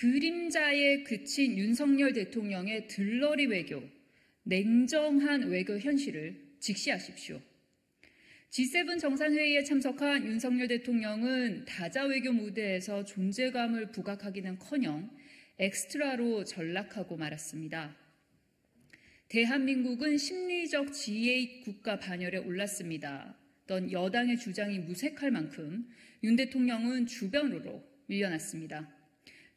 그림자에 그친 윤석열 대통령의 들러리 외교, 냉정한 외교 현실을 직시하십시오. G7 정상회의에 참석한 윤석열 대통령은 다자 외교 무대에서 존재감을 부각하기는 커녕 엑스트라로 전락하고 말았습니다. 대한민국은 심리적 G8 국가 반열에 올랐습니다. 던 여당의 주장이 무색할 만큼 윤 대통령은 주변으로 밀려났습니다.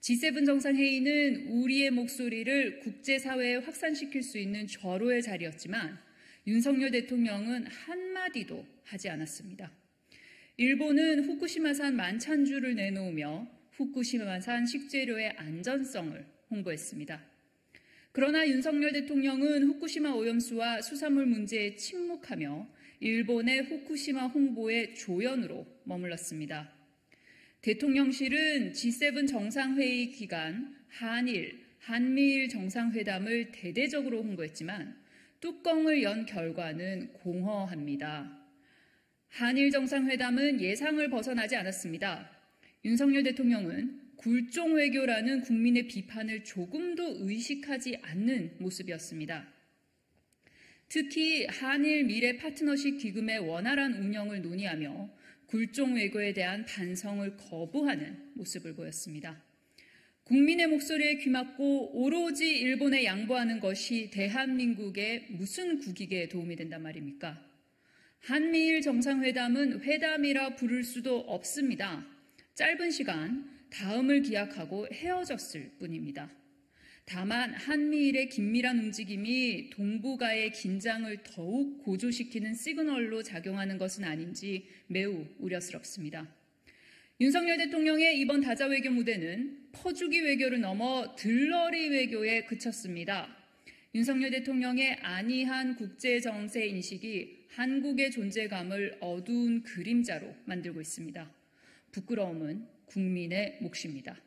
G7 정상회의는 우리의 목소리를 국제사회에 확산시킬 수 있는 절호의 자리였지만 윤석열 대통령은 한마디도 하지 않았습니다. 일본은 후쿠시마산 만찬주를 내놓으며 후쿠시마산 식재료의 안전성을 홍보했습니다. 그러나 윤석열 대통령은 후쿠시마 오염수와 수산물 문제에 침묵하며 일본의 후쿠시마 홍보의 조연으로 머물렀습니다. 대통령실은 G7 정상회의 기간 한일, 한미일 정상회담을 대대적으로 홍보했지만 뚜껑을 연 결과는 공허합니다. 한일 정상회담은 예상을 벗어나지 않았습니다. 윤석열 대통령은 굴종 외교라는 국민의 비판을 조금도 의식하지 않는 모습이었습니다. 특히 한일 미래 파트너십 기금의 원활한 운영을 논의하며 굴종 외교에 대한 반성을 거부하는 모습을 보였습니다. 국민의 목소리에 귀맞고 오로지 일본에 양보하는 것이 대한민국의 무슨 국익에 도움이 된단 말입니까? 한미일 정상회담은 회담이라 부를 수도 없습니다. 짧은 시간 다음을 기약하고 헤어졌을 뿐입니다. 다만 한미일의 긴밀한 움직임이 동북아의 긴장을 더욱 고조시키는 시그널로 작용하는 것은 아닌지 매우 우려스럽습니다. 윤석열 대통령의 이번 다자 외교 무대는 퍼주기 외교를 넘어 들러리 외교에 그쳤습니다. 윤석열 대통령의 안이한 국제 정세 인식이 한국의 존재감을 어두운 그림자로 만들고 있습니다. 부끄러움은 국민의 몫입니다.